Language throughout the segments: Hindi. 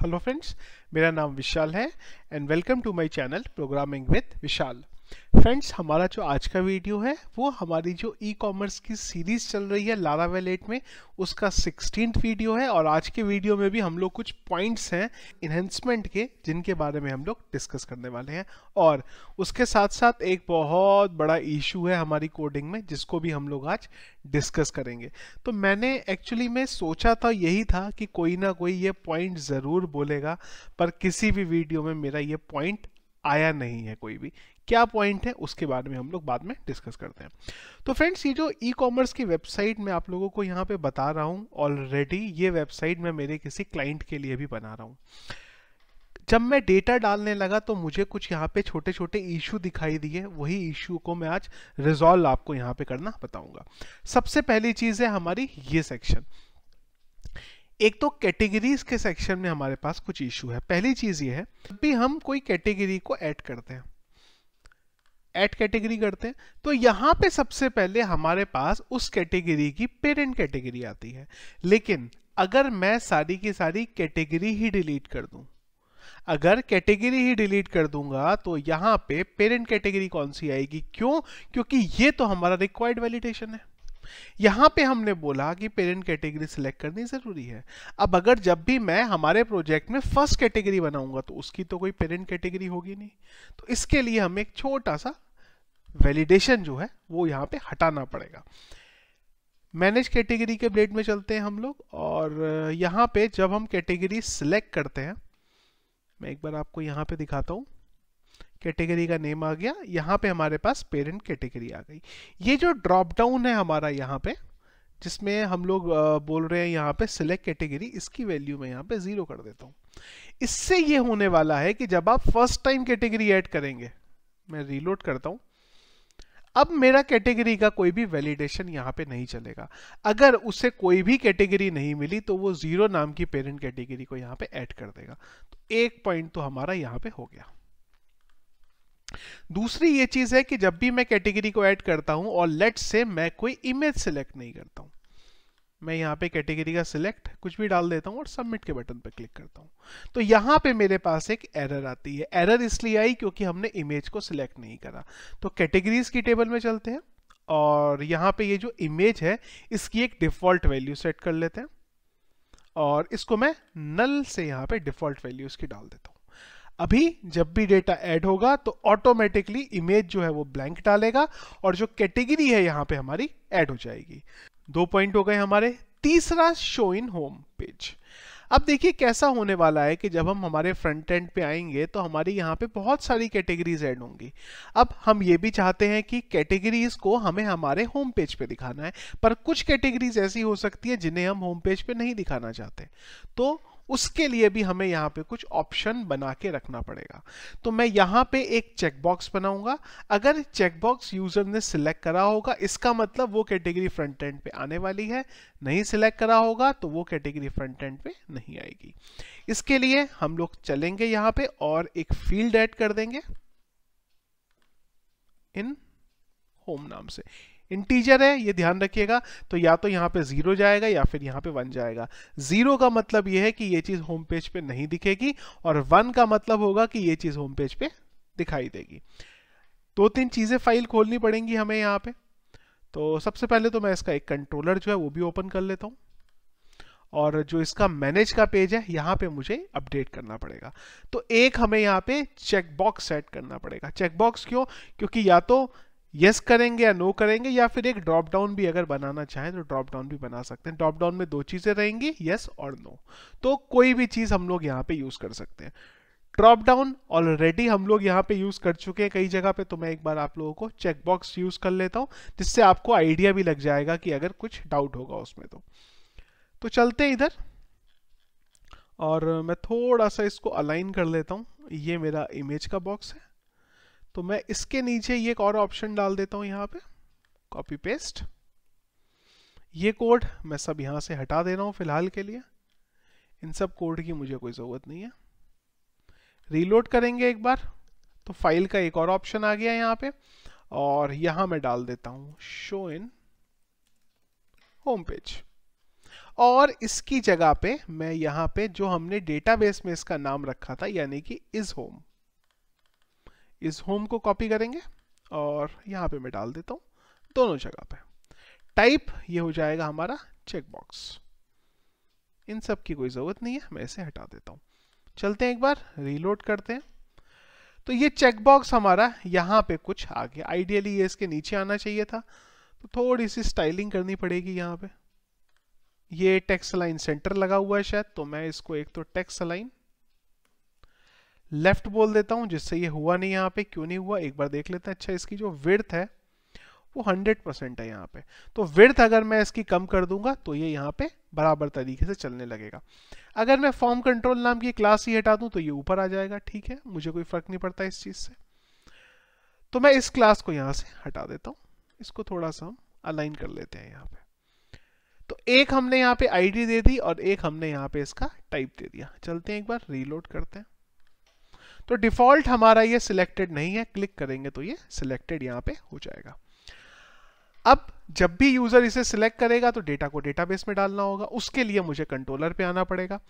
हेलो फ्रेंड्स मेरा नाम विशाल है and welcome to my channel programming with Vishal friends हमारा जो आज का वीडियो है, वो हमारी जो ई कॉमर्स की सीरीज़ चल रही है लारा वेलेट में, उसका सिक्सटीन वीडियो है और आज के वीडियो में भी हम लोग कुछ पॉइंट्स हैं इन्हेंसमेंट के, जिनके बारे में हम लोग डिस्कस करने वाले हैं। और उसके साथ साथ एक बहुत बड़ा इशू है हमारी कोडिंग में, जिसको भी हम लोग आज डिस्कस करेंगे। तो मैंने एक्चुअली में सोचा था, यही था कि कोई ना कोई ये पॉइंट ज़रूर बोलेगा, पर किसी भी वीडियो में मेरा ये पॉइंट आया नहीं है कोई भी। क्या पॉइंट है, उसके बारे में हम लोग बाद में डिस्कस करते हैं। तो फ्रेंड्स ये जो ई कॉमर्स की वेबसाइट मैं आप लोगों को यहाँ पे बता रहा हूँ ऑलरेडी ये वेबसाइट मैं मेरे किसी क्लाइंट के लिए भी बना रहा हूँ। जब मैं डेटा डालने लगा तो मुझे कुछ यहाँ पे छोटे छोटे इशू दिखाई दिए, वही इशू को मैं आज रिजॉल्व आपको यहाँ पे करना बताऊँगा। सबसे पहली चीज़ है हमारी ये सेक्शन एक तो कैटेगरीज के सेक्शन में हमारे पास कुछ इशू है। पहली चीज़ ये है, जब भी हम कोई कैटेगरी को ऐड करते हैं ऐड कैटेगरी करते हैं तो यहाँ पे सबसे पहले हमारे पास उस कैटेगरी की पेरेंट कैटेगरी आती है। लेकिन अगर मैं सारी की सारी कैटेगरी ही डिलीट कर दूँ, अगर कैटेगरी ही डिलीट कर दूँगा तो यहाँ पे पेरेंट कैटेगरी कौन सी आएगी? क्यों? क्योंकि ये तो हमारा रिक्वायर्ड वैलिडेशन है। यहाँ पे हमने बोला कि पेरेंट कैटेगरी सिलेक्ट करनी ज़रूरी है। अब अगर जब भी मैं हमारे प्रोजेक्ट में फ़र्स्ट कैटेगरी बनाऊँगा तो उसकी तो कोई पेरेंट कैटेगरी होगी नहीं। तो इसके लिए हमें एक छोटा सा वैलिडेशन जो है, वो यहाँ पे हटाना पड़ेगा। मैनेज कैटेगरी के ब्लेड में चलते हैं हम लोग, और यहाँ पे जब हम कैटेगरी सिलेक्ट करते हैं, मैं एक बार आपको यहाँ पे दिखाता हूँ। कैटेगरी का नेम आ गया। यहाँ पे हमारे पास पेरेंट कैटेगरी आ गई। ये जो ड्रॉप डाउन है हमारा यहाँ पे, जिसमें हम लोग बोल रहे हैं यहाँ पे सिलेक्ट कैटेगरी इसकी वैल्यू में यहाँ पे ज़ीरो कर देता हूँ। इससे ये होने वाला है कि जब आप फ़र्स्ट टाइम कैटेगरी ऐड करेंगे, मैं रीलोड करता हूँ, अब मेरा कैटेगरी का कोई भी वैलिडेशन यहाँ पे नहीं चलेगा। अगर उसे कोई भी कैटेगरी नहीं मिली तो वो ज़ीरो नाम की पेरेंट कैटेगरी को यहाँ पे ऐड कर देगा। तो एक पॉइंट तो हमारा यहाँ पे हो गया। दूसरी ये चीज़ है कि जब भी मैं कैटेगरी को ऐड करता हूँ और लेट से मैं कोई इमेज सिलेक्ट नहीं करता हूँ, मैं यहाँ पे कैटेगरी का सिलेक्ट कुछ भी डाल देता हूँ और सबमिट के बटन पर क्लिक करता हूँ। तो यहाँ पे मेरे पास एक एरर आती है। एरर इसलिए आई क्योंकि हमने इमेज को सिलेक्ट नहीं करा। तो कैटेगरीज की टेबल में चलते हैं और यहाँ पे ये जो इमेज है, इसकी एक डिफ़ॉल्ट वैल्यू सेट कर लेते हैं और इसको मैं नल से यहाँ पे डिफ़ॉल्ट वैल्यू इसकी डाल देता हूँ। अभी जब भी डेटा ऐड होगा तो ऑटोमेटिकली इमेज जो है वो ब्लैंक डालेगा और जो कैटेगरी है यहाँ पे हमारी ऐड हो जाएगी। दो पॉइंट हो गए हमारे। तीसरा शो इन होम पेज अब देखिए कैसा होने वाला है कि जब हम हमारे फ्रंट एंड पे आएँगे तो हमारी यहाँ पे बहुत सारी कैटेगरीज ऐड होंगी। अब हम ये भी चाहते हैं कि कैटेगरीज को हमें हमारे होम पेज पे दिखाना है, पर कुछ कैटेगरीज ऐसी हो सकती है जिन्हें हम होम पेज पे नहीं दिखाना चाहते। तो उसके लिए भी हमें यहाँ पे कुछ ऑप्शन बना के रखना पड़ेगा। तो मैं यहाँ पे एक चेकबॉक्स बनाऊँगा। अगर चेकबॉक्स यूज़र ने सिलेक्ट करा होगा, इसका मतलब वो कैटेगरी फ्रंट एंड पे आने वाली है। नहीं सिलेक्ट करा होगा तो वो कैटेगरी फ्रंट एंड पे नहीं आएगी। इसके लिए हम लोग चलेंगे यहाँ पे और एक फ़ील्ड ऐड कर देंगे। इन होम नाम से। इंटीजर है, ये ध्यान रखिएगा तो या तो यहाँ पे ज़ीरो जाएगा या फिर यहाँ पे वन जाएगा। ज़ीरो का मतलब ये है कि ये चीज़ होम पेज पे नहीं दिखेगी और वन का मतलब होगा कि ये चीज़ होम पेज पे दिखाई देगी। दो तीन चीज़ें फ़ाइल खोलनी पड़ेंगी हमें यहाँ पे। तो सबसे पहले तो मैं इसका एक कंट्रोलर जो है वो भी ओपन कर लेता हूँ। और जो इसका मैनेज का पेज है, यहाँ पे मुझे अपडेट करना पड़ेगा। तो एक हमें यहाँ पे चेकबॉक्स सेट करना पड़ेगा। चेकबॉक्स क्यों? क्योंकि या तो यस करेंगे या नो करेंगे, या फिर एक ड्रॉप डाउन भी अगर बनाना चाहें तो ड्रॉप डाउन भी बना सकते हैं। ड्रॉप डाउन में दो चीज़ें रहेंगी यस और नो तो कोई भी चीज़ हम लोग यहाँ पे यूज़ कर सकते हैं। ड्रॉप डाउन ऑलरेडी हम लोग यहाँ पे यूज़ कर चुके हैं कई जगह पे तो मैं एक बार आप लोगों को चेकबॉक्स यूज़ कर लेता हूँ, जिससे आपको आइडिया भी लग जाएगा कि अगर कुछ डाउट होगा उसमें तो। तो चलते इधर, और मैं थोड़ा सा इसको अलाइन कर लेता हूँ। ये मेरा इमेज का बॉक्स है। तो मैं इसके नीचे ये एक और ऑप्शन डाल देता हूँ यहाँ पे। कॉपी पेस्ट ये कोड मैं सब यहाँ से हटा दे रहा हूँ फ़िलहाल के लिए। इन सब कोड की मुझे कोई ज़रूरत नहीं है। रीलोड करेंगे एक बार। तो फ़ाइल का एक और ऑप्शन आ गया यहाँ पे। और यहाँ मैं डाल देता हूँ शो इन होम पेज और इसकी जगह पे मैं यहाँ पे जो हमने डेटाबेस में इसका नाम रखा था, यानी कि इज़ होम इस होम को कॉपी करेंगे और यहाँ पे मैं डाल देता हूँ। दोनों जगह पे। टाइप ये हो जाएगा हमारा चेकबॉक्स इन सब की कोई ज़रूरत नहीं है, मैं इसे हटा देता हूँ। चलते हैं एक बार रीलोड करते हैं। तो ये चेकबॉक्स हमारा यहाँ पे कुछ आ गया आइडियली ये इसके नीचे आना चाहिए था। तो थोड़ी सी स्टाइलिंग करनी पड़ेगी यहाँ पे। ये टेक्स लाइन सेंटर लगा हुआ है शायद तो मैं इसको एक तो टेक्स लाइन लेफ़्ट बोल देता हूँ, जिससे ये हुआ नहीं यहाँ पे, क्यों नहीं हुआ, एक बार देख लेते हैं। अच्छा इसकी जो विर्थ है, वो 100 परसेंट है यहाँ पे। तो विर्थ अगर मैं इसकी कम कर दूँगा तो ये यहाँ पे बराबर तरीके से चलने लगेगा। अगर मैं फॉर्म कंट्रोल नाम की क्लास ही हटा दूँ तो ये ऊपर आ जाएगा, ठीक है? मुझे कोई फ़र्क नहीं पड़ता इस चीज़ से। तो मैं इस क्लास को यहाँ से हटा देता हूँ। इसको थोड़ा सा हम अलाइन कर लेते हैं यहाँ पे। तो एक हमने यहाँ पे आईडी दे दी और एक हमने यहाँ पे इसका टाइप दे दिया। चलते हैं एक बार रीलोड करते हैं। तो डिफ़ॉल्ट हमारा ये सिलेक्टेड नहीं है क्लिक करेंगे तो ये सिलेक्टेड यहाँ पे हो जाएगा। अब जब भी यूज़र इसे सिलेक्ट करेगा तो डेटा को डेटाबेस में डालना होगा, उसके लिए मुझे कंट्रोलर पे आना पड़ेगा।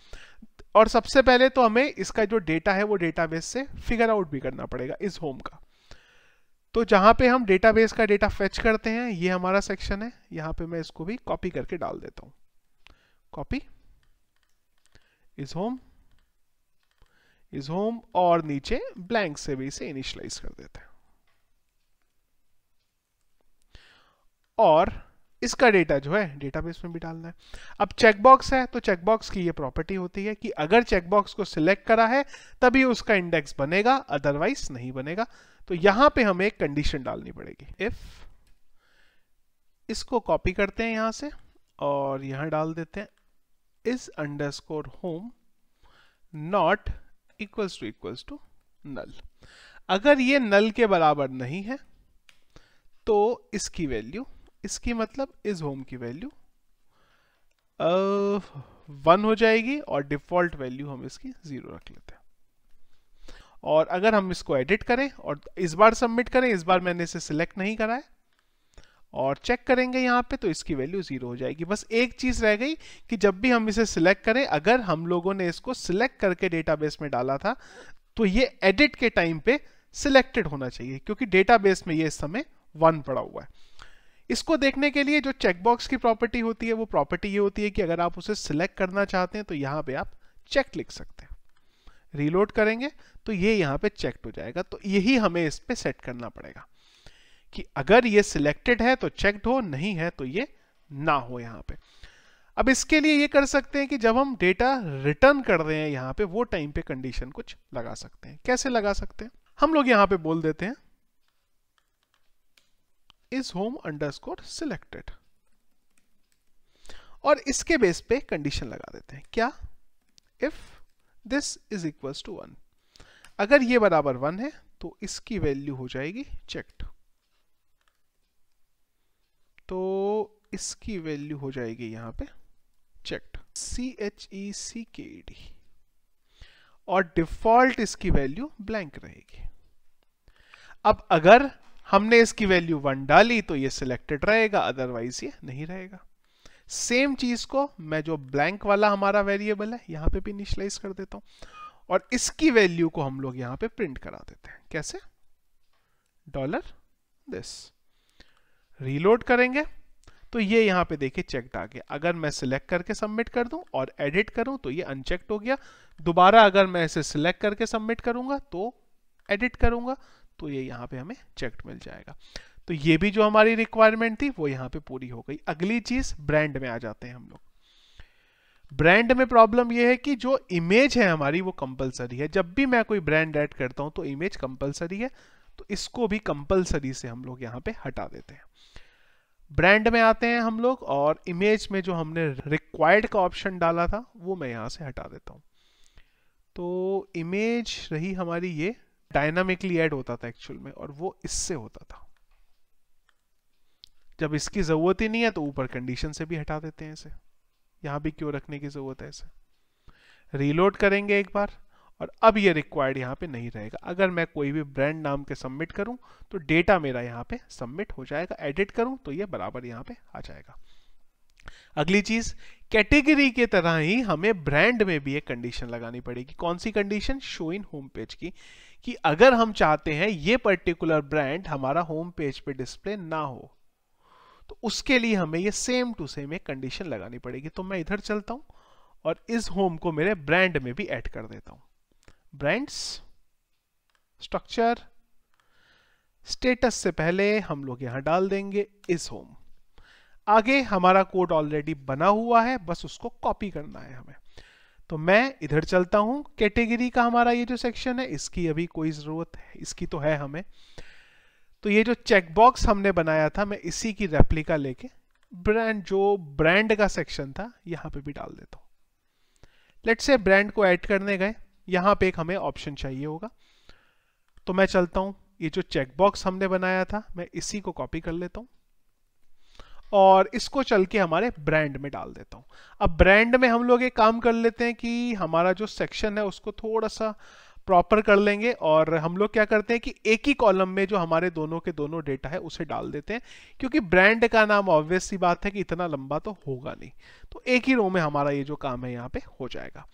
और सबसे पहले तो हमें इसका जो डेटा है वो डेटाबेस से फिगर आउट भी करना पड़ेगा इस होम का। तो जहाँ पे हम डेटाबेस का डेटा फेच करते हैं, ये हमारा सेक्शन है, यहाँ पे मैं इसको भी कॉपी करके डाल देता हूँ। Copy is home is home और नीचे ब्लैंक से भी इसे इनिशलाइज कर देते हैं। और इसका डेटा जो है डेटाबेस में भी डालना है। अब चेकबॉक्स है तो चेकबॉक्स की ये प्रॉपर्टी होती है कि अगर चेकबॉक्स को सिलेक्ट करा है, तभी उसका इंडेक्स बनेगा अदरवाइज़ नहीं बनेगा। तो यहाँ पे हमें एक कंडीशन डालनी पड़ेगी। इफ़ इसको कॉपी करते हैं यहाँ से, और यहाँ डाल देते हैं is underscore home not equals to equals to null अगर ये नल के बराबर नहीं है तो इसकी वैल्यू इसकी मतलब इस होम की वैल्यू वन हो जाएगी और डिफ़ॉल्ट वैल्यू हम इसकी ज़ीरो रख लेते हैं। और अगर हम इसको एडिट करें और इस बार सबमिट करें, इस बार मैंने इसे सिलेक्ट नहीं करा है और चेक करेंगे यहाँ पे तो इसकी वैल्यू ज़ीरो हो जाएगी। बस एक चीज़ रह गई कि जब भी हम इसे सिलेक्ट करें, अगर हम लोगों ने इसको सिलेक्ट करके डेटाबेस में डाला था तो ये एडिट के टाइम पे सिलेक्टेड होना चाहिए, क्योंकि डेटाबेस में ये इस समय वन पड़ा हुआ है। इसको देखने के लिए जो चेकबॉक्स की प्रॉपर्टी होती है, वो प्रॉपर्टी ये होती है कि अगर आप उसे सिलेक्ट करना चाहते हैं तो यहाँ पे आप चेक लिख सकते हैं। रीलोड करेंगे तो ये यहाँ पे चेक्ड हो जाएगा। तो यही हमें इस पर सेट करना पड़ेगा। कि अगर ये सिलेक्टेड है तो चेक्ड हो, नहीं है तो ये ना हो यहाँ पे। अब इसके लिए ये कर सकते हैं कि जब हम डेटा रिटर्न कर रहे हैं यहाँ पे, वो टाइम पे कंडीशन कुछ लगा सकते हैं। कैसे लगा सकते हैं? हम लोग यहाँ पे बोल देते हैं इज़ होम अंडरस्कोर सिलेक्टेड और इसके बेस पे कंडीशन लगा देते हैं। क्या? If this is equal to one अगर ये बराबर वन है तो इसकी वैल्यू हो जाएगी चेक्ड तो इसकी वैल्यू हो जाएगी यहाँ पे चेक्ड। सी एच ई सी के डी और डिफ़ॉल्ट इसकी वैल्यू ब्लैंक रहेगी। अब अगर हमने इसकी वैल्यू वन डाली तो ये सिलेक्टेड रहेगा, अदरवाइज़ ये नहीं रहेगा। सेम चीज़ को मैं जो ब्लैंक वाला हमारा वेरिएबल है, यहाँ पे भी इनिशलाइज कर देता हूँ। और इसकी वैल्यू को हम लोग यहाँ पे प्रिंट करा देते हैं। कैसे? Dollar this. रीलोड करेंगे तो ये यहाँ पे देखिए चेक्ड आ गया। अगर मैं सिलेक्ट करके सबमिट कर दूँ और एडिट करूँ तो ये अनचेक्ड हो गया। दोबारा अगर मैं इसे सिलेक्ट करके सबमिट करूँगा तो एडिट करूँगा तो ये यहाँ पे हमें चेक्ड मिल जाएगा। तो ये भी जो हमारी रिक्वायरमेंट थी, वो यहाँ पे पूरी हो गई। अगली चीज़ ब्रांड में आ जाते हैं हम लोग। ब्रांड में प्रॉब्लम ये है कि जो इमेज है हमारी, वो कंपलसरी है। जब भी मैं कोई ब्रांड ऐड करता हूँ तो इमेज कंपलसरी है तो इसको भी कंपलसरी से हम लोग यहाँ पे हटा देते हैं। ब्रांड में आते हैं हम लोग और इमेज में जो हमने रिक्वायर्ड का ऑप्शन डाला था, वो मैं यहाँ से हटा देता हूँ। तो इमेज रही हमारी ये डायनामिकली ऐड होता था एक्चुअल में और वो इससे होता था। जब इसकी ज़रूरत ही नहीं है तो ऊपर कंडीशन से भी हटा देते हैं इसे। यहाँ भी क्यों रखने की ज़रूरत है इसे? रीलोड करेंगे एक बार। और अब ये रिक्वायर्ड यहाँ पे नहीं रहेगा। अगर मैं कोई भी ब्रांड नाम के सबमिट करूँ तो डेटा मेरा यहाँ पे सबमिट हो जाएगा एडिट करूँ तो ये बराबर यहाँ पे आ जाएगा। अगली चीज़ कैटेगरी के तरह ही हमें ब्रांड में भी एक कंडीशन लगानी पड़ेगी। कौन सी condition show in home page की। कि अगर हम चाहते हैं ये पर्टिकुलर ब्रांड हमारा होम पेज पे डिस्प्ले ना हो तो उसके लिए हमें ये सेम टू सेम एक कंडीशन लगानी पड़ेगी। तो मैं इधर चलता हूँ और इस होम को मेरे ब्रांड में भी ऐड कर देता हूँ। ब्रांड्स स्ट्रक्चर स्टेटस से पहले हम लोग यहाँ डाल देंगे इस होम आगे हमारा कोड ऑलरेडी बना हुआ है, बस उसको कॉपी करना है हमें। तो मैं इधर चलता हूँ। कैटेगरी का हमारा ये जो सेक्शन है, इसकी अभी कोई ज़रूरत है, इसकी तो है हमें। तो ये जो चेकबॉक्स हमने बनाया था, मैं इसी की रेप्लिका लेके ब्रांड जो ब्रांड का सेक्शन था, यहाँ पे भी डाल देता हूँ। लेट से ब्रांड को ऐड करने गए। यहाँ पे एक हमें ऑप्शन चाहिए होगा। तो मैं चलता हूँ। ये जो चेकबॉक्स हमने बनाया था, मैं इसी को कॉपी कर लेता हूँ। और इसको चल के हमारे ब्रांड में डाल देता हूँ। अब ब्रांड में हम लोग एक काम कर लेते हैं कि हमारा जो सेक्शन है, उसको थोड़ा सा प्रॉपर कर लेंगे। और हम लोग क्या करते हैं कि एक ही कॉलम में जो हमारे दोनों के दोनों डेटा है, उसे डाल देते हैं। क्योंकि ब्रांड का नाम ऑब्वियस सी बात है कि इतना लंबा तो होगा नहीं। तो एक ही रो में हमारा ये जो काम है, यहाँ पे हो जाएगा।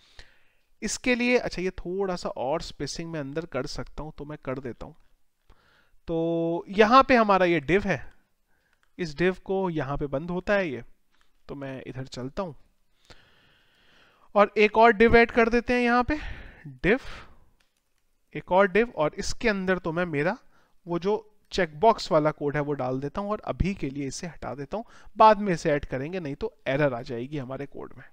इसके लिए अच्छा ये थोड़ा सा और स्पेसिंग में अंदर कर सकता हूँ तो मैं कर देता हूँ। तो यहाँ पे हमारा ये डिव है। इस डिव को यहाँ पे बंद होता है ये। तो मैं इधर चलता हूँ। और एक और डिव ऐड कर देते हैं यहाँ पे। डिव एक और डिव और इसके अंदर तो मैं मेरा वो जो चेकबॉक्स वाला कोड है वो डाल देता हूँ और अभी के लिए इसे हटा देता हूँ। बाद में इसे ऐड करेंगे, नहीं तो एरर आ जाएगी हमारे कोड में।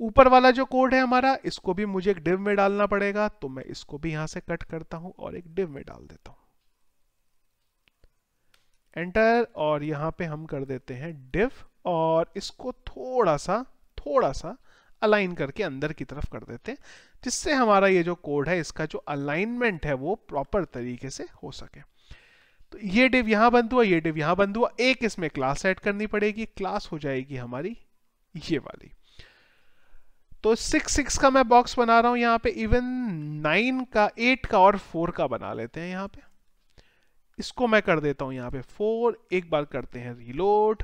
ऊपर वाला जो कोड है हमारा, इसको भी मुझे एक डिव में डालना पड़ेगा तो मैं इसको भी यहाँ से कट करता हूँ और एक डिव में डाल देता हूँ। एंटर और यहाँ पे हम कर देते हैं डिव और इसको थोड़ा सा थोड़ा सा अलाइन करके अंदर की तरफ़ कर देते हैं, जिससे हमारा ये जो कोड है, इसका जो अलाइनमेंट है, वो प्रॉपर तरीके से हो सके। तो ये डिव यहाँ बंद हुआ, ये डिव यहाँ बंद हुआ, एक इसमें क्लास ऐड करनी पड़ेगी क्लास हो जाएगी हमारी ये वाली। तो सिक्स सिक्स का मैं बॉक्स बना रहा हूँ, यहाँ पे इवन नाइन का एट का और फोर का बना लेते हैं यहाँ पे। इसको मैं कर देता हूँ यहाँ पे फोर एक बार करते हैं रिलोड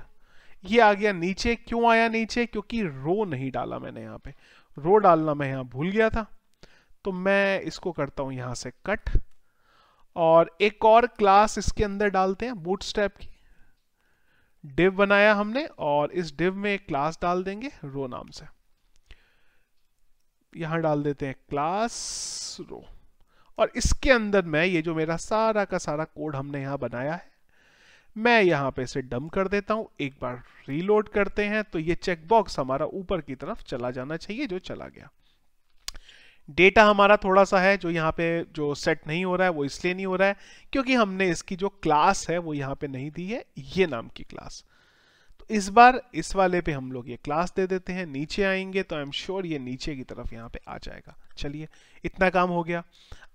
ये आ गया नीचे, क्यों आया नीचे? क्योंकि रो नहीं डाला मैंने यहाँ पे। रो डालना मैं यहाँ भूल गया था। तो मैं इसको करता हूँ यहाँ से कट और एक और क्लास इसके अंदर डालते हैं बूट की। डिव बनाया हमने और इस डिव में एक क्लास डाल देंगे रो नाम से। यहाँ डाल देते हैं क्लास रो और इसके अंदर मैं ये जो मेरा सारा का सारा कोड हमने यहाँ बनाया है, मैं यहाँ पे इसे डम कर देता हूँ। एक बार रीलोड करते हैं तो ये चेकबॉक्स हमारा ऊपर की तरफ़ चला जाना चाहिए, जो चला गया। डेटा हमारा थोड़ा सा है, जो यहाँ पे जो सेट नहीं हो रहा है, वो इसलिए नहीं हो रहा है, क्योंकि हमने इसकी जो क्लास है, वो यहाँ पे नहीं दी है। ये नाम की क्लास तो इस बार इस वाले पे हम लोग ये क्लास दे देते हैं, नीचे आएँगे तो आई एम श्योर ये नीचे की तरफ़ यहाँ पे आ जाएगा। चलिए, इतना काम हो गया।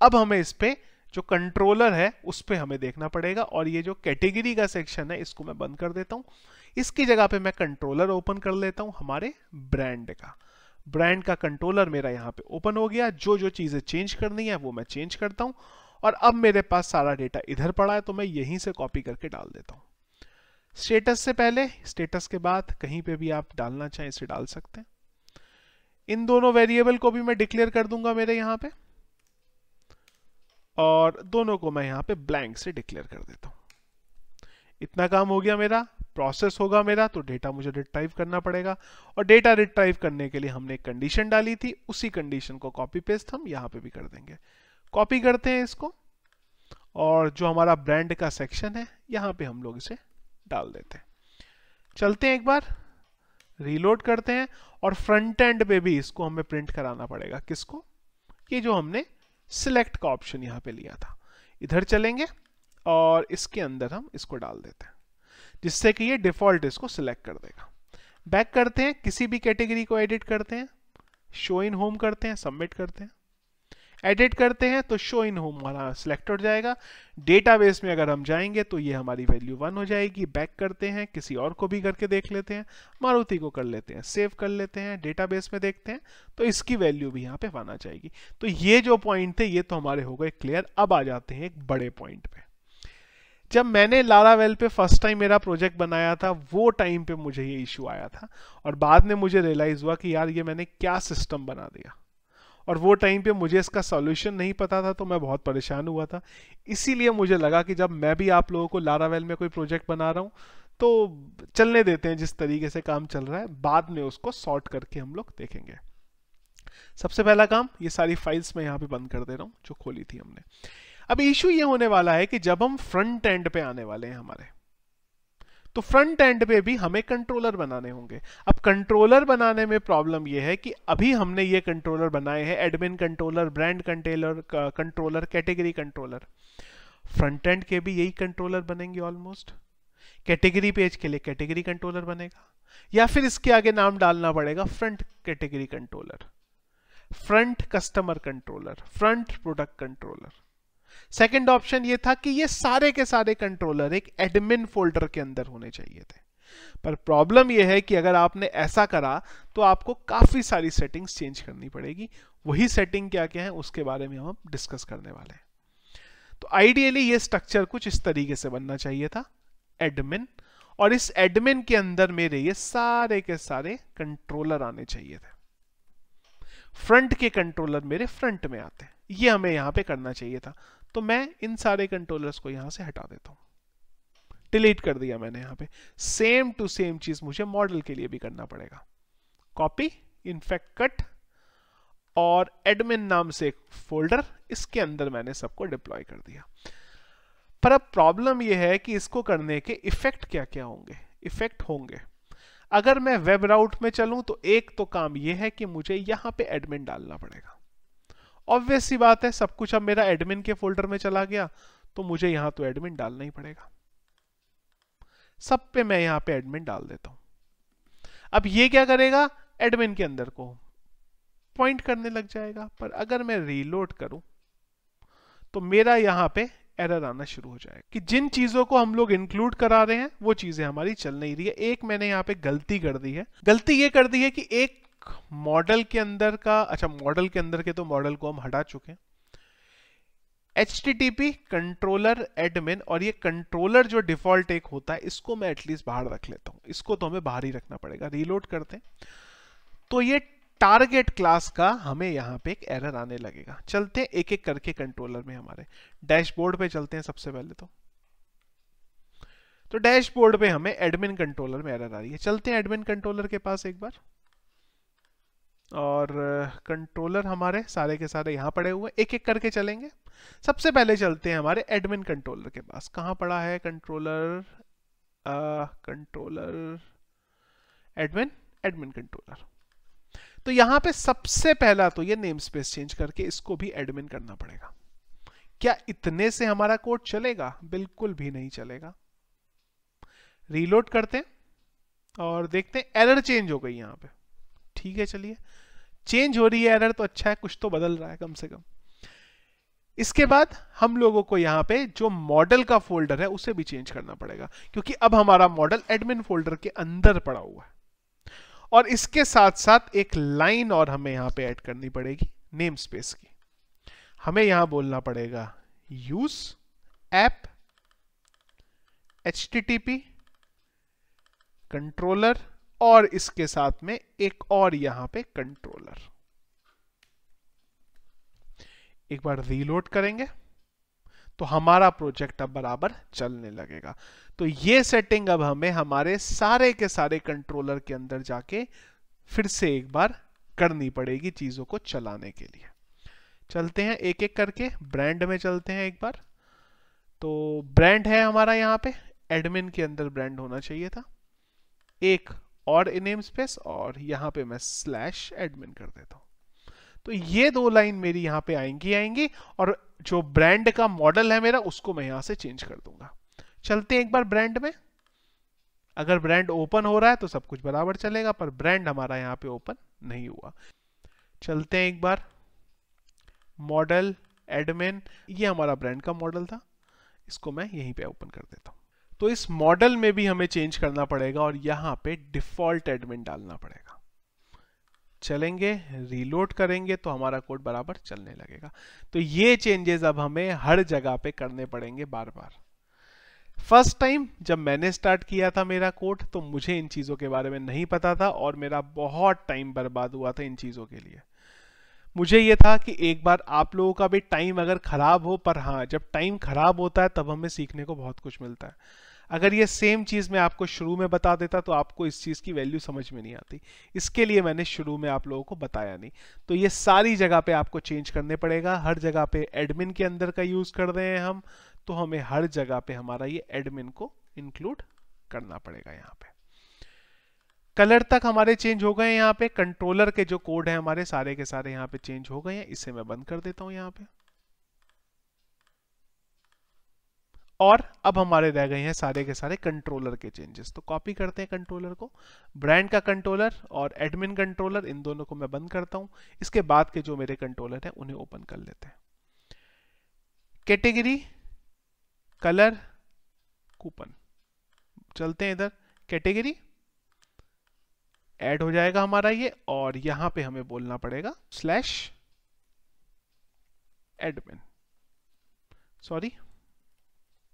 अब हमें इस पे जो कंट्रोलर है, उस पर हमें देखना पड़ेगा और ये जो कैटेगरी का सेक्शन है, इसको मैं बंद कर देता हूँ। इसकी जगह पे मैं कंट्रोलर ओपन कर लेता हूँ हमारे ब्रांड का। ब्रांड का कंट्रोलर मेरा यहाँ पे ओपन हो गया। जो जो चीज़ें चेंज करनी है, वो मैं चेंज करता हूँ। और अब मेरे पास सारा डेटा इधर पड़ा है तो मैं यहीं से कॉपी करके डाल देता हूँ। स्टेटस से पहले स्टेटस के बाद कहीं पे भी आप डालना चाहें इसे डाल सकते हैं। इन दोनों वेरिएबल को भी मैं डिक्लेयर कर दूँगा मेरे यहाँ पे। और दोनों को मैं यहाँ पे ब्लैंक से डिक्लेयर कर देता हूँ। इतना काम हो गया मेरा प्रोसेस होगा मेरा तो डेटा मुझे रिट्राइव करना पड़ेगा। और डेटा रिट्राइव करने के लिए हमने एक कंडीशन डाली थी, उसी कंडीशन को कॉपी पेस्ट हम यहाँ पे भी कर देंगे। कॉपी करते हैं इसको। और जो हमारा ब्रांड का सेक्शन है, यहाँ पे हम लोग इसे डाल देते हैं। चलते हैं एक बार रीलोड करते हैं और फ्रंट एंड पे भी इसको हमें प्रिंट कराना पड़ेगा। किसको? ये जो हमने सिलेक्ट का ऑप्शन यहाँ पे लिया था। इधर चलेंगे और इसके अंदर हम इसको डाल देते हैं, जिससे कि ये डिफ़ॉल्ट इसको सिलेक्ट कर देगा। बैक करते हैं, किसी भी कैटेगरी को एडिट करते हैं शो इन होम करते हैं सबमिट करते हैं। एडिट करते हैं तो शो इन होम हमारा सिलेक्ट हो जाएगा। डेटाबेस में अगर हम जाएँगे तो ये हमारी वैल्यू वन हो जाएगी। बैक करते हैं, किसी और को भी करके देख लेते हैं। मारुति को कर लेते हैं सेव कर लेते हैं डेटाबेस में देखते हैं तो इसकी वैल्यू भी यहाँ पे वन आ जाएगी। तो ये जो पॉइंट थे, ये तो हमारे हो गए क्लियर अब आ जाते हैं एक बड़े पॉइंट पे। जब मैंने लारावेल पे फ़र्स्ट टाइम मेरा प्रोजेक्ट बनाया था, वो टाइम पे मुझे ये इशू आया था। और बाद में मुझे रियलाइज़ हुआ कि यार, ये मैंने क्या सिस्टम बना दिया। और वो टाइम पे मुझे इसका सॉल्यूशन नहीं पता था तो मैं बहुत परेशान हुआ था। इसीलिए मुझे लगा कि जब मैं भी आप लोगों को लारावेल में कोई प्रोजेक्ट बना रहा हूँ तो चलने देते हैं जिस तरीके से काम चल रहा है। बाद में उसको सॉर्ट करके हम लोग देखेंगे। सबसे पहला काम, ये सारी फाइल्स मैं यहाँ पे बंद कर दे रहा हूँ, जो खोली थी हमने। अब इशू ये होने वाला है कि जब हम फ्रंट एंड पे आने वाले हैं हमारे तो फ्रंट एंड पे भी हमें कंट्रोलर बनाने होंगे। अब कंट्रोलर बनाने में प्रॉब्लम यह है कि अभी हमने ये कंट्रोलर बनाए हैं admin controller brand controller controller category controller front end के भी यही कंट्रोलर बनेंगे ऑलमोस्ट कैटेगरी पेज के लिए कैटेगरी कंट्रोलर बनेगा। या फिर इसके आगे नाम डालना पड़ेगा front category controller front customer controller front product controller second option ये था कि ये सारे के सारे कंट्रोलर एक एडमिन फोल्डर के अंदर होने चाहिए थे। पर प्रॉब्लम यह है कि अगर आपने ऐसा करा तो आपको काफ़ी सारी सेटिंग्स चेंज करनी पड़ेगी। वही सेटिंग क्या क्या है, उसके बारे में हम डिस्कस करने वाले हैं। तो आइडियली ये स्ट्रक्चर कुछ इस तरीके से बनना चाहिए था एडमिन और इस एडमिन के अंदर मेरे ये सारे के सारे कंट्रोलर आने चाहिए थे। फ्रंट के कंट्रोलर मेरे फ्रंट में आते हैं। ये हमें यहाँ पे करना चाहिए था। तो मैं इन सारे कंट्रोलर्स को यहाँ से हटा देता हूँ। डिलीट कर दिया मैंने यहाँ पे। सेम टू सेम चीज़ मुझे मॉडल के लिए भी करना पड़ेगा। कॉपी इनफेक्ट कट और एडमिन नाम से एक फोल्डर इसके अंदर मैंने सबको डिप्लॉय कर दिया। पर अब प्रॉब्लम यह है कि इसको करने के इफ़ेक्ट क्या क्या होंगे? इफ़ेक्ट होंगे। अगर मैं वेब राउट में चलूँ तो एक तो काम यह है कि मुझे यहाँ पे एडमिन डालना पड़ेगा। ऑब्वियस सी बात है, सब कुछ अब मेरा एडमिन के फोल्डर में चला गया तो मुझे यहाँ तो एडमिन डालना ही पड़ेगा। सब पे मैं यहाँ पे एडमिन डाल देता हूँ। अब ये क्या करेगा? एडमिन के अंदर को पॉइंट करने लग जाएगा, पर अगर मैं रीलोड करूँ तो मेरा यहाँ पे एरर आना शुरू हो जाएगा कि जिन चीज़ों को हम लोग इंक्लूड करा रहे हैं, वो चीज़ें हमारी चल नहीं रही है। एक मैंने यहाँ पे गलती कर दी है। गलती ये कर दी है कि एक मॉडल के अंदर का अच्छा मॉडल के अंदर के तो मॉडल को हम हटा चुके हैं। एच कंट्रोलर एडमिन और ये कंट्रोलर जो डिफ़ॉल्ट एक होता है, इसको मैं एटलीस्ट बाहर रख लेता हूँ। इसको तो हमें बाहर ही रखना पड़ेगा। रीलोड करते हैं। तो ये टारगेट क्लास का हमें यहाँ पे एक एरर आने लगेगा। चलते हैं एक एक करके कंट्रोलर में हमारे। डैशबोर्ड पे चलते हैं सबसे पहले तो। तो डैशबोर्ड पे हमें एडमिन कंट्रोलर में एरर आ रही है। चलते हैं एडमिन कंट्रोलर के पास एक बार। और कंट्रोलर हमारे सारे के सारे यहाँ पड़े हुए एक एक करके चलेंगे। सबसे पहले चलते हैं हमारे एडमिन कंट्रोलर के पास। कहाँ पड़ा है controller controller admin admin controller तो यहाँ पे सबसे पहला तो ये नेम स्पेस चेंज करके इसको भी एडमिन करना पड़ेगा। क्या इतने से हमारा कोड चलेगा? बिल्कुल भी नहीं चलेगा। रीलोड करते हैं और देखते हैं एरर चेंज हो गई यहाँ पे। ठीक है, चलिए। चेंज हो रही है एरर तो अच्छा है, कुछ तो बदल रहा है कम से कम। इसके बाद हम लोगों को यहाँ पे जो मॉडल का फोल्डर है, उसे भी चेंज करना पड़ेगा, क्योंकि अब हमारा मॉडल एडमिन फोल्डर के अंदर पड़ा हुआ है। और इसके साथ साथ एक लाइन और हमें यहाँ पे ऐड करनी पड़ेगी, नेम स्पेस की। हमें यहाँ बोलना पड़ेगा, यूज़ एप एच कंट्रोलर और इसके साथ में एक और यहाँ पे कंट्रोलर एक बार रीलोड करेंगे तो हमारा प्रोजेक्ट अब बराबर चलने लगेगा। तो ये सेटिंग अब हमें हमारे सारे के सारे कंट्रोलर के अंदर जाके फिर से एक बार करनी पड़ेगी चीज़ों को चलाने के लिए। चलते हैं एक एक करके ब्रांड में चलते हैं एक बार। तो ब्रांड है हमारा यहाँ पे एडमिन के अंदर ब्रांड होना चाहिए था। एक और नेम स्पेस और यहाँ पे मैं स्लैश एडमिन कर देता हूँ। तो ये दो लाइन मेरी यहाँ पे आएँगी आएँगी और जो ब्रांड का मॉडल है मेरा, उसको मैं यहाँ से चेंज कर दूँगा। चलते हैं एक बार ब्रांड में। अगर ब्रांड ओपन हो रहा है तो सब कुछ बराबर चलेगा, पर ब्रांड हमारा यहाँ पे ओपन नहीं हुआ। चलते हैं एक बार। मॉडल एडमिन ये हमारा ब्रांड का मॉडल था। इसको मैं यहीं पे ओपन कर देता हूँ। तो इस मॉडल में भी हमें चेंज करना पड़ेगा और यहाँ पे डिफ़ॉल्ट एडमिन डालना पड़ेगा। चलेंगे, रीलोड करेंगे तो हमारा कोड बराबर चलने लगेगा। तो ये चेंजेस अब हमें हर जगह पे करने पड़ेंगे बार बार फ़र्स्ट टाइम जब मैंने स्टार्ट किया था मेरा कोड तो मुझे इन चीज़ों के बारे में नहीं पता था और मेरा बहुत टाइम बर्बाद हुआ था इन चीज़ों के लिए। मुझे ये था कि एक बार आप लोगों का भी टाइम अगर खराब हो, पर हाँ जब टाइम खराब होता है, तब हमें सीखने को बहुत कुछ मिलता है। अगर ये सेम चीज़ मैं आपको शुरू में बता देता तो आपको इस चीज़ की वैल्यू समझ में नहीं आती। इसके लिए मैंने शुरू में आप लोगों को बताया नहीं। तो ये सारी जगह पे आपको चेंज करने पड़ेगा। हर जगह पे एडमिन के अंदर का यूज़ कर रहे हैं हम तो हमें हर जगह पे हमारा ये एडमिन को इंक्लूड करना पड़ेगा यहाँ पे। कलर तक हमारे चेंज हो गए यहाँ पे। कंट्रोलर के जो कोड है हमारे, सारे के सारे यहाँ पे चेंज हो गए हैं। इसे मैं बंद कर देता हूँ यहाँ पे। और अब हमारे रह गए हैं सारे के सारे कंट्रोलर के चेंजेस तो कॉपी करते हैं कंट्रोलर को। ब्रांड का कंट्रोलर और एडमिन कंट्रोलर इन दोनों को मैं बंद करता हूँ। इसके बाद के जो मेरे कंट्रोलर हैं, उन्हें ओपन कर लेते हैं। कैटेगरी कलर कूपन चलते हैं इधर। कैटेगरी ऐड हो जाएगा हमारा ये, और यहाँ पे हमें बोलना पड़ेगा slash admin sorry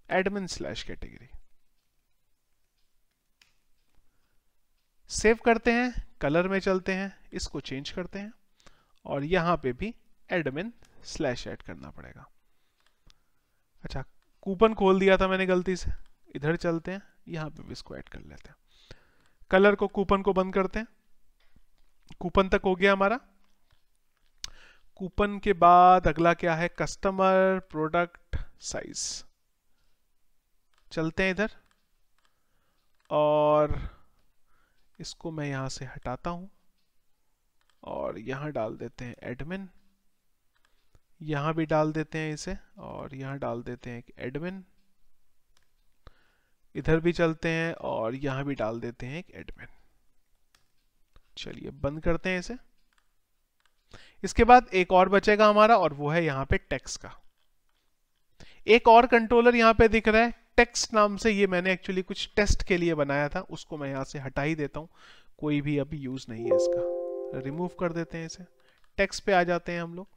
admin slash category save करते हैं कलर में चलते हैं, इसको चेंज करते हैं और यहाँ पे भी एडमिन स्लैश ऐड करना पड़ेगा। अच्छा कूपन खोल दिया था मैंने गलती से। इधर चलते हैं, यहाँ पे भी इसको ऐड कर लेते हैं। कलर को कूपन को बंद करते हैं। कूपन तक हो गया हमारा। कूपन के बाद अगला क्या है? कस्टमर प्रोडक्ट साइज़ चलते हैं इधर। और इसको मैं यहाँ से हटाता हूँ। और यहाँ डाल देते हैं एडमिन यहाँ भी डाल देते हैं इसे और यहाँ डाल देते हैं एडमिन इधर भी चलते हैं और यहाँ भी डाल देते हैं एक एडमिन चलिए बंद करते हैं इसे। इसके बाद एक और बचेगा हमारा और वो है यहाँ पे टेक्स का। एक और कंट्रोलर यहाँ पे दिख रहा है। टेक्स्ट नाम से ये मैंने एक्चुअली कुछ टेस्ट के लिए बनाया था, उसको मैं यहाँ से हटा ही देता हूँ। कोई भी अभी यूज़ नहीं है इसका। रिमूव कर देते हैं इसे। टेक्स्ट पे आ जाते हैं हम लोग।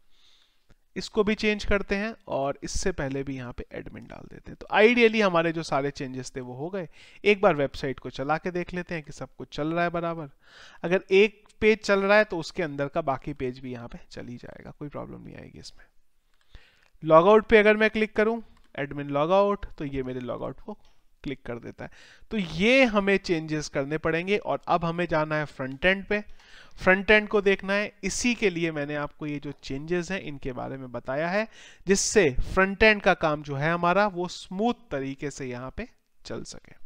इसको भी चेंज करते हैं और इससे पहले भी यहाँ पे एडमिन डाल देते हैं। तो आइडियली हमारे जो सारे चेंजेस थे वो हो गए। एक बार वेबसाइट को चला के देख लेते हैं कि सब कुछ चल रहा है बराबर। अगर एक पेज चल रहा है तो उसके अंदर का बाकी पेज भी यहाँ पे चल जाएगा। कोई प्रॉब्लम नहीं आएगी इसमें। लॉग आउट पे अगर मैं क्लिक करूँ एडमिन लॉग आउट तो ये मेरे लॉग आउट को क्लिक कर देता है। तो ये हमें चेंजेस करने पड़ेंगे और अब हमें जाना है फ्रंट एंड पे। फ्रंट एंड को देखना है। इसी के लिए मैंने आपको ये जो चेंजेस हैं, इनके बारे में बताया है, जिससे फ्रंट एंड का काम जो है हमारा, वो स्मूथ तरीके से यहाँ पे चल सके।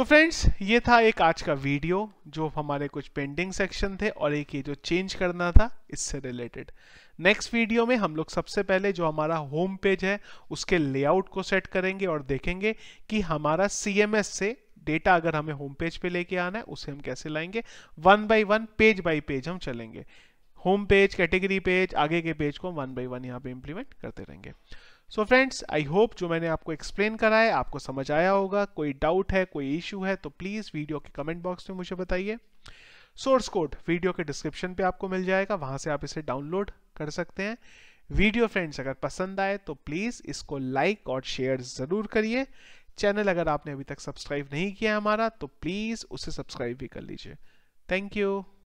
तो फ्रेंड्स, ये था एक आज का वीडियो जो हमारे कुछ पेंडिंग सेक्शन थे और एक ये जो चेंज करना था, इससे रिलेटेड नेक्स्ट वीडियो में हम लोग सबसे पहले जो हमारा होम पेज है, उसके लेआउट को सेट करेंगे और देखेंगे कि हमारा सीएमएस से डेटा अगर हमें होम पेज पे लेके आना है, उसे हम कैसे लाएँगे। One by one page by page हम चलेंगे। होम पेज कैटेगरी पेज आगे के पेज को वन बाई वन यहाँ पे इंप्लीमेंट करते रहेंगे। सो फ्रेंड्स आई होप जो मैंने आपको एक्सप्लेन करा है आपको समझ आया होगा, कोई डाउट है, कोई इश्यू है तो प्लीज़ वीडियो के कमेंट बॉक्स में मुझे बताइए। सोर्स कोड वीडियो के डिस्क्रिप्शन पे आपको मिल जाएगा, वहाँ से आप इसे डाउनलोड कर सकते हैं। वीडियो फ्रेंड्स अगर पसंद आए तो प्लीज़ इसको लाइक और शेयर ज़रूर करिए। चैनल अगर आपने अभी तक सब्सक्राइब नहीं किया हमारा तो प्लीज़ उसे सब्सक्राइब भी कर लीजिए। Thank you